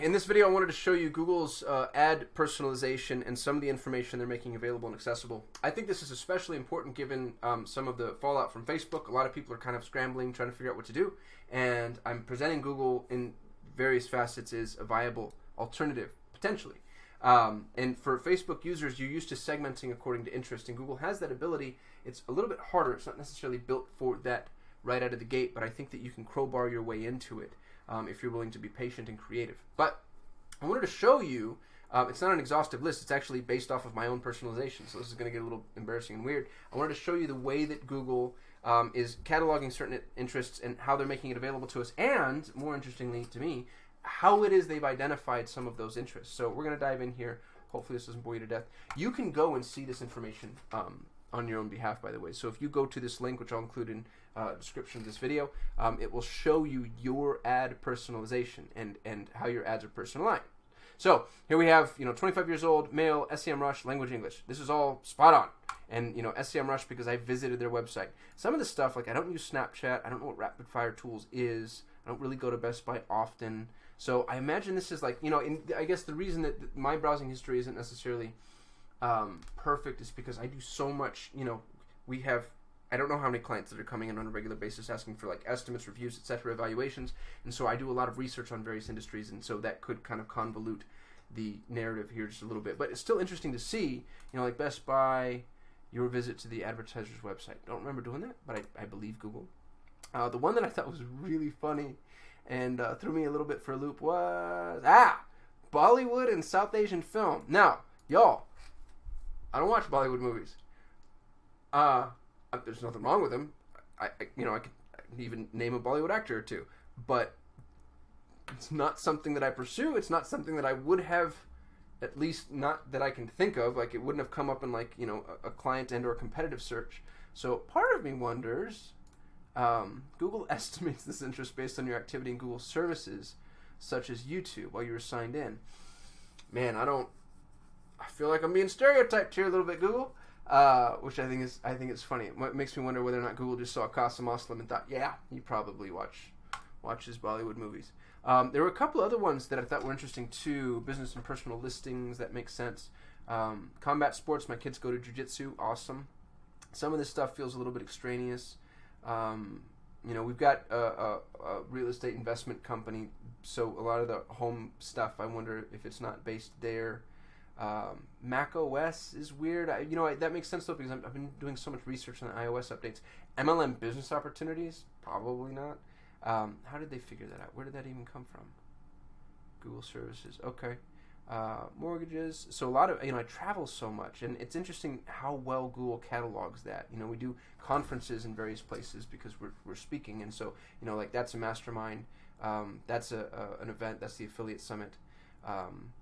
In this video, I wanted to show you Google's uh, ad personalization and some of the information they're making available and accessible. I think this is especially important given um, some of the fallout from Facebook. A lot of people are kind of scrambling, trying to figure out what to do, and I'm presenting Google in various facets as a viable alternative, potentially. Um, and for Facebook users, you're used to segmenting according to interest, and Google has that ability. It's a little bit harder. It's not necessarily built for that right out of the gate, but I think that you can crowbar your way into it um, if you're willing to be patient and creative. But I wanted to show you. Um, it's not an exhaustive list. It's actually based off of my own personalization. So this is going to get a little embarrassing and weird. I wanted to show you the way that Google um, is cataloging certain interests and how they're making it available to us, and more interestingly to me, how it is they've identified some of those interests. So we're going to dive in here. Hopefully this doesn't bore you to death. You can go and see this information um, on your own behalf, by the way. So if you go to this link, which I'll include in uh, description of this video, um, it will show you your ad personalization and, and how your ads are personalized. So here we have, you know, 25 years old, male, SEMrush, language English. This is all spot on. And, you know, SEMrush because I visited their website. Some of the stuff, like I don't use Snapchat. I don't know what Rapid Fire Tools is. I don't really go to Best Buy often. So I imagine this is like, you know, in, I guess the reason that my browsing history isn't necessarily um, perfect is because I do so much, you know, we have I don't know how many clients that are coming in on a regular basis asking for like estimates, reviews, etc., evaluations, and so I do a lot of research on various industries, and so that could kind of convolute the narrative here just a little bit. But it's still interesting to see, you know, like Best Buy, your visit to the advertiser's website. Don't remember doing that, but I, I believe Google. Uh, the one that I thought was really funny and uh, threw me a little bit for a loop was ah Bollywood and South Asian film. Now, y'all, I don't watch Bollywood movies. Uh, there's nothing wrong with them. I, I you know I could even name a Bollywood actor or two, but it's not something that I pursue. It's not something that I would have, at least not that I can think of. Like it wouldn't have come up in like you know a, a client and or competitive search. So part of me wonders. Um, Google estimates this interest based on your activity in Google services, such as YouTube, while you were signed in. Man, I don't. I feel like I'm being stereotyped here a little bit, Google uh, which I think is I think it's funny. It makes me wonder whether or not Google just saw Qasim Aslam and thought, yeah, he probably watch watches Bollywood movies. Um, there were a couple other ones that I thought were interesting too. Business and personal listings that makes sense. Um, combat sports. My kids go to jujitsu. Awesome. Some of this stuff feels a little bit extraneous. Um, you know, we've got a, a, a, real estate investment company, so a lot of the home stuff. I wonder if it's not based there. Um, Mac OS is weird. I, you know, I, that makes sense though because i have been doing so much research on iOS updates. MLM business opportunities, probably not. Um, how did they figure that out? Where did that even come from? Google services. Okay. Uh, mortgages. So a lot of you know I travel so much, and it's interesting how well Google catalogs that. You know, we do conferences in various places because we're we're speaking, and so you know like that's a mastermind. Um, that's a, a, an event. That's the affiliate summit. Um,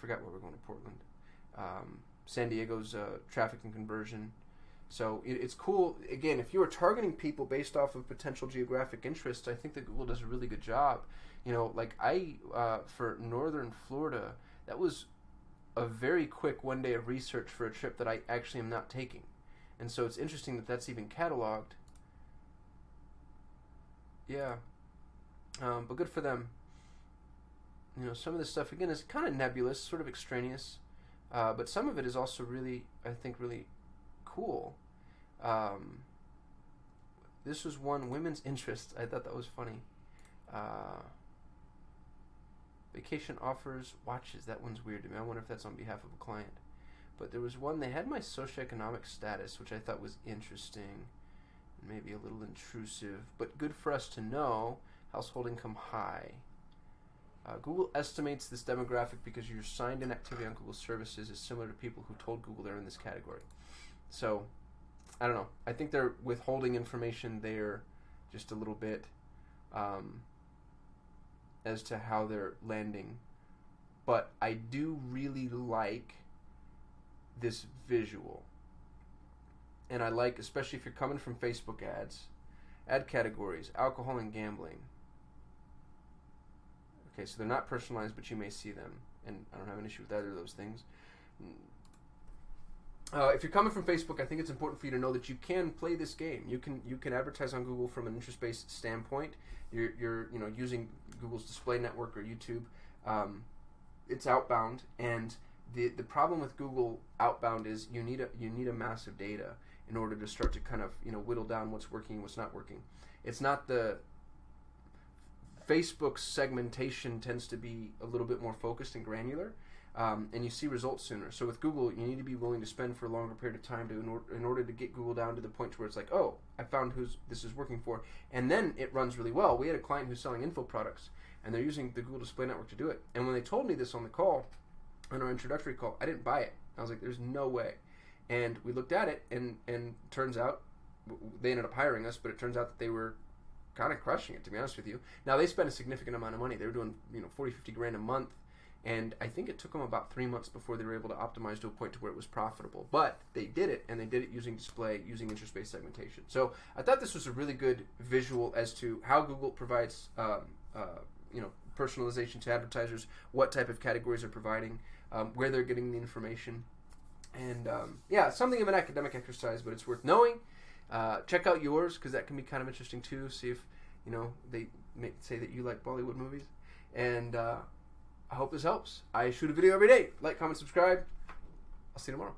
forgot where we're going to Portland. Um, San Diego's uh, traffic and conversion. So it, it's cool. Again, if you are targeting people based off of potential geographic interests, I think that Google does a really good job. You know, like I uh, for Northern Florida, that was a very quick one day of research for a trip that I actually am not taking, and so it's interesting that that's even cataloged. Yeah, um, but good for them you know, some of this stuff again is kind of nebulous, sort of extraneous, uh, but some of it is also really, I think, really cool. Um, this was one women's interest. I thought that was funny. Uh, vacation offers watches. That one's weird to me. I wonder if that's on behalf of a client. But there was one. They had my socioeconomic status, which I thought was interesting, maybe a little intrusive, but good for us to know. Household income high. Uh, Google estimates this demographic because your signed in activity on Google services is similar to people who told Google they're in this category. So, I don't know. I think they're withholding information there just a little bit um, as to how they're landing. But I do really like this visual. And I like, especially if you're coming from Facebook ads, ad categories, alcohol and gambling Okay, so they're not personalized, but you may see them, and I don't have an issue with either of those things. Uh, if you're coming from Facebook, I think it's important for you to know that you can play this game. You can you can advertise on Google from an interest-based standpoint. You're, you're you know using Google's display network or YouTube. um, it's outbound, and the the problem with Google outbound is you need a you need a massive data in order to start to kind of you know whittle down what's working, and what's not working. It's not the Facebook's segmentation tends to be a little bit more focused and granular, um, and you see results sooner. So with Google, you need to be willing to spend for a longer period of time to in, or, in order to get Google down to the point where it's like, oh, I found who's this is working for, and then it runs really well. We had a client who's selling info products, and they're using the Google Display Network to do it. And when they told me this on the call, on our introductory call, I didn't buy it. I was like, there's no way. And we looked at it, and and turns out they ended up hiring us, but it turns out that they were kind of crushing it to be honest with you. Now they spent a significant amount of money. They were doing you know 40, 50 grand a month, and I think it took them about three months before they were able to optimize to a point to where it was profitable. But they did it, and they did it using display, using interest-based segmentation. So I thought this was a really good visual as to how Google provides um, uh, you know personalization to advertisers, what type of categories are providing, um, where they're getting the information. And um, yeah, something of an academic exercise, but it's worth knowing. Uh, check out yours because that can be kind of interesting too. See if you know they may say that you like Bollywood movies. And uh, I hope this helps. I shoot a video every day. Like, comment, subscribe. I'll see you tomorrow.